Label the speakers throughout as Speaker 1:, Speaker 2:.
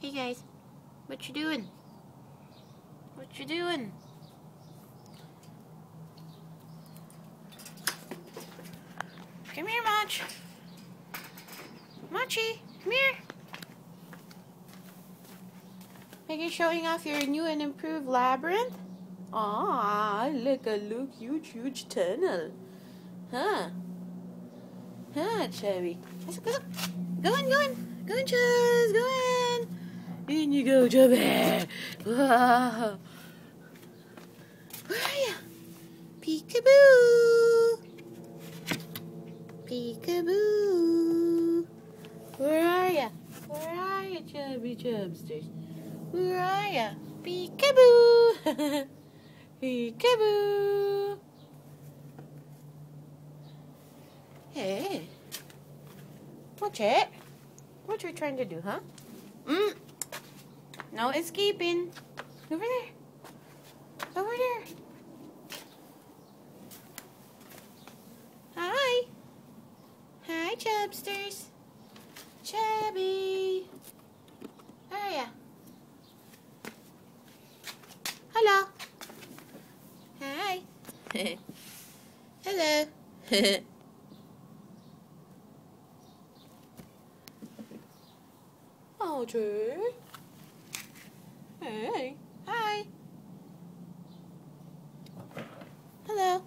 Speaker 1: Hey guys, what you doing? What you doing? Come here, Moch. Mochi, come here. Are you showing off your new and improved labyrinth? Ah, look a look huge, huge tunnel. Huh? Huh, Chubbi? Go, go, go in, go in, Chubs, go in. In you go, Chubbi. Where are you? Peekaboo. Peekaboo. Where are you? Where are you, Chubbi Chubsters? Where are you? Peekaboo. Peekaboo. Hey. Watch it. What you trying to do, huh? Mm. No escaping. Over there. Over there. Hi. Hi, Chubsters. Chubbi. Where are ya? Hello. Hi. Hello. Audrey. Hey. Hi. Hello.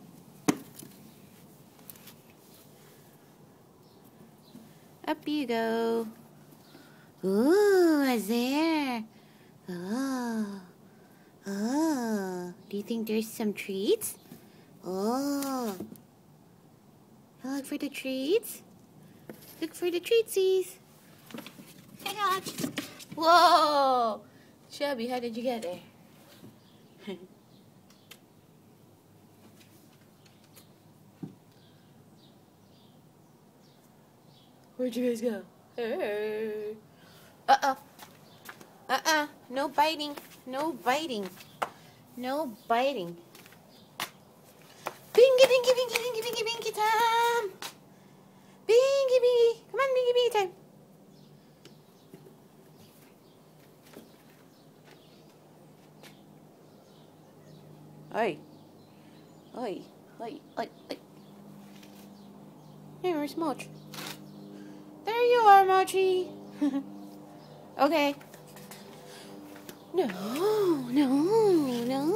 Speaker 1: Up you go. Ooh, what's there? Oh. Oh. Do you think there's some treats? Oh. Look for the treats. Look for the treatsies. Hey. Whoa! Chubbi, how did you get there? Where'd you guys go? Hey. Uh-oh. Uh-uh. No biting. No biting. No biting. Oi. Oi. Oi. Oi. Oi. Hey, where's Moch? There you are, Mochi. okay. No, no, no.